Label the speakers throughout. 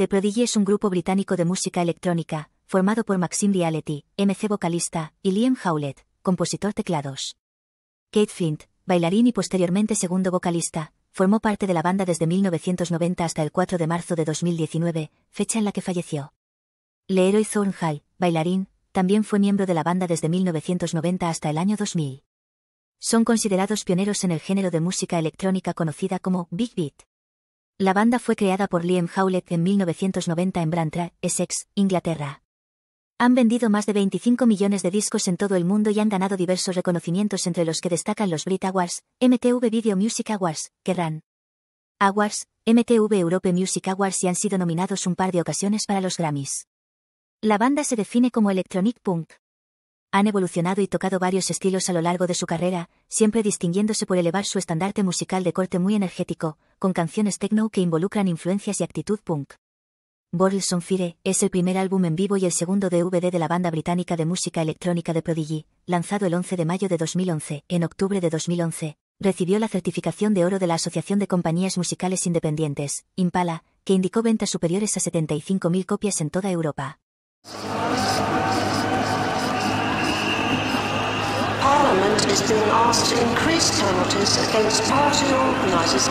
Speaker 1: The Prodigy es un grupo británico de música electrónica, formado por Maxim Reality, MC vocalista, y Liam Howlett, compositor teclados. Kate Flint, bailarín y posteriormente segundo vocalista, formó parte de la banda desde 1990 hasta el 4 de marzo de 2019, fecha en la que falleció. Leroy Thornhill, bailarín, también fue miembro de la banda desde 1990 hasta el año 2000. Son considerados pioneros en el género de música electrónica conocida como Big Beat. La banda fue creada por Liam Howlett en 1990 en Brantra, Essex, Inglaterra. Han vendido más de 25 millones de discos en todo el mundo y han ganado diversos reconocimientos entre los que destacan los Brit Awards, MTV Video Music Awards, Kerrang Awards, MTV Europe Music Awards y han sido nominados un par de ocasiones para los Grammys. La banda se define como electronic punk. Han evolucionado y tocado varios estilos a lo largo de su carrera, siempre distinguiéndose por elevar su estandarte musical de corte muy energético, con canciones techno que involucran influencias y actitud punk. Bottles on Fire es el primer álbum en vivo y el segundo DVD de la banda británica de música electrónica de Prodigy, lanzado el 11 de mayo de 2011. En octubre de 2011, recibió la certificación de oro de la Asociación de Compañías Musicales Independientes, Impala, que indicó ventas superiores a 75.000 copias en toda Europa.
Speaker 2: Parliament is being asked to increase penalties against party organisers.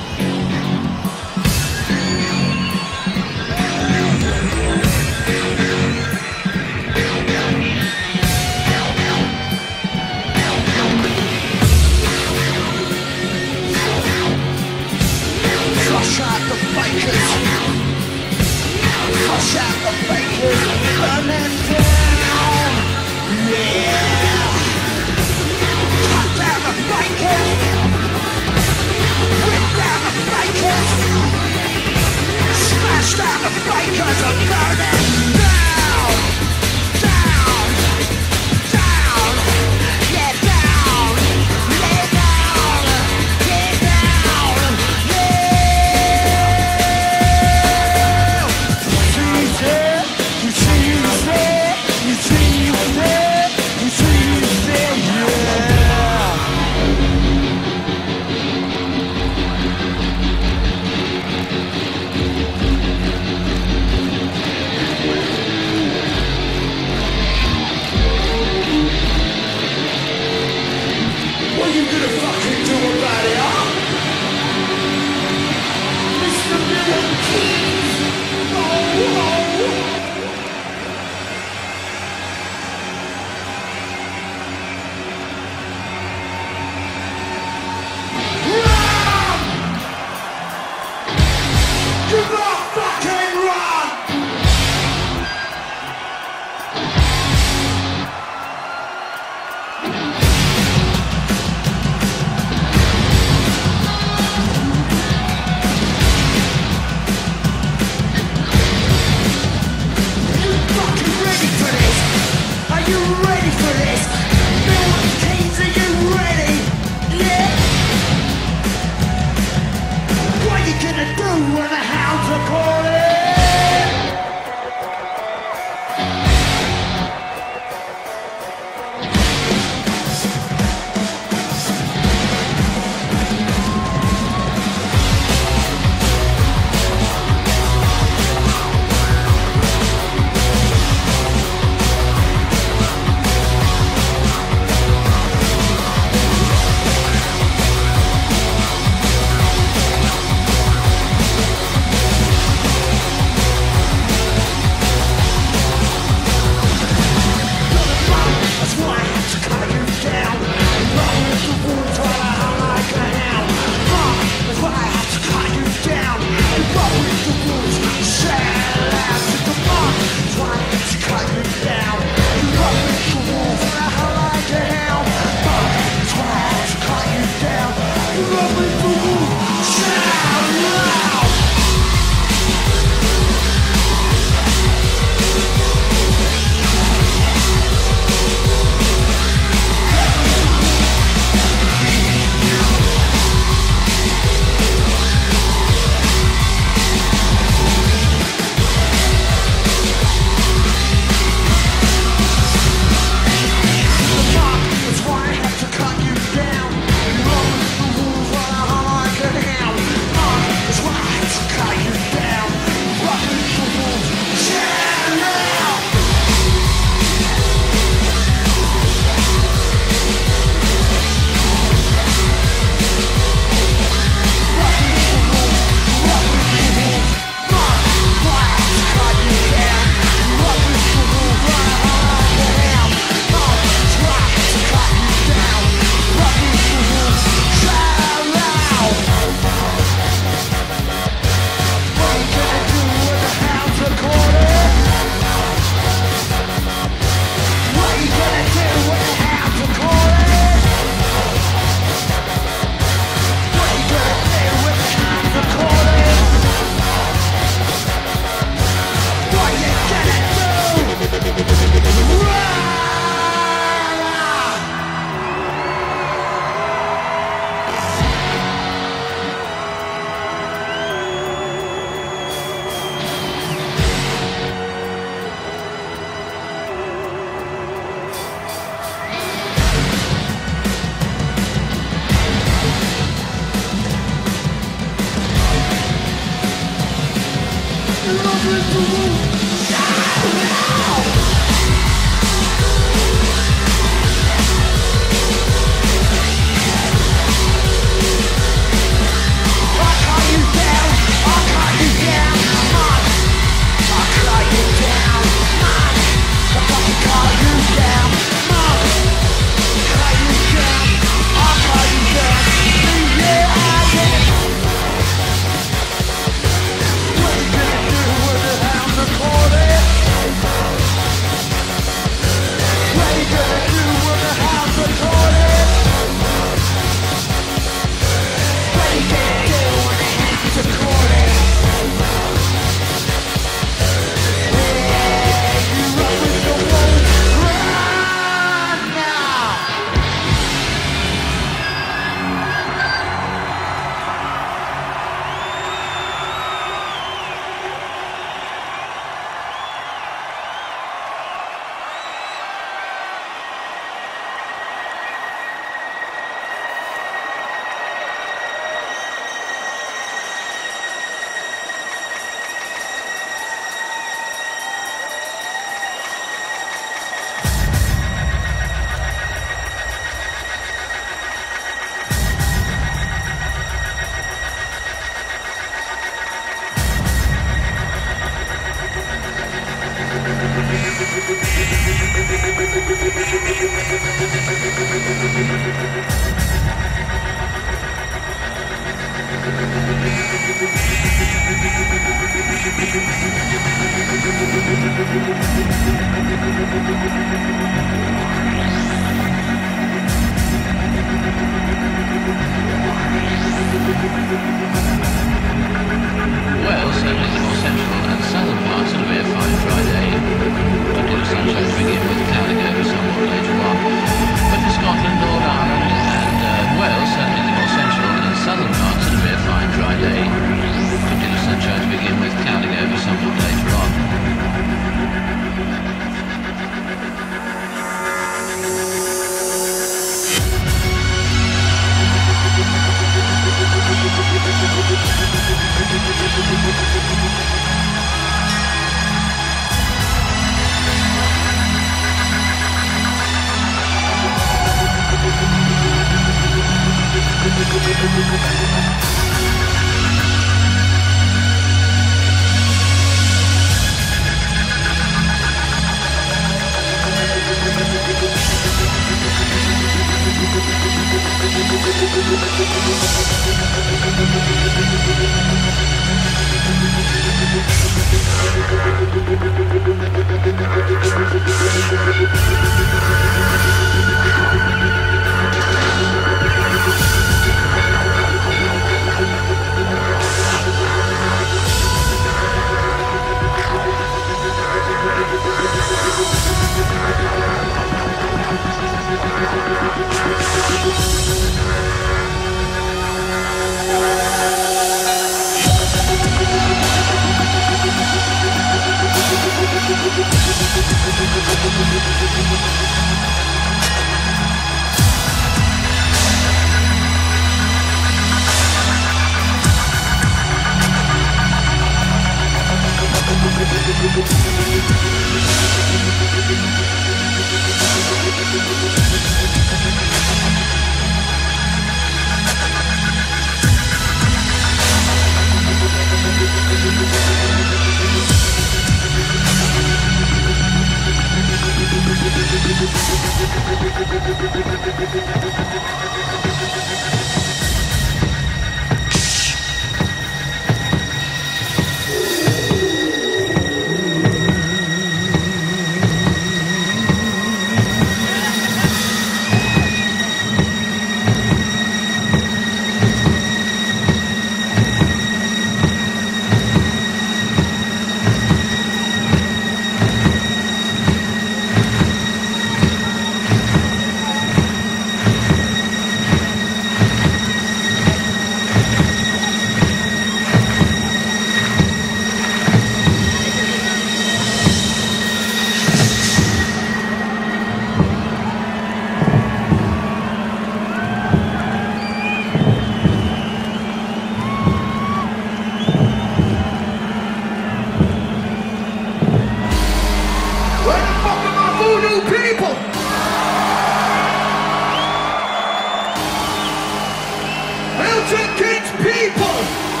Speaker 3: Jenkins people.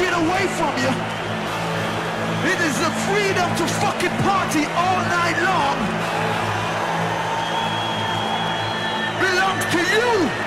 Speaker 2: shit away from you. It is the freedom to fucking party all night long. Belongs to you.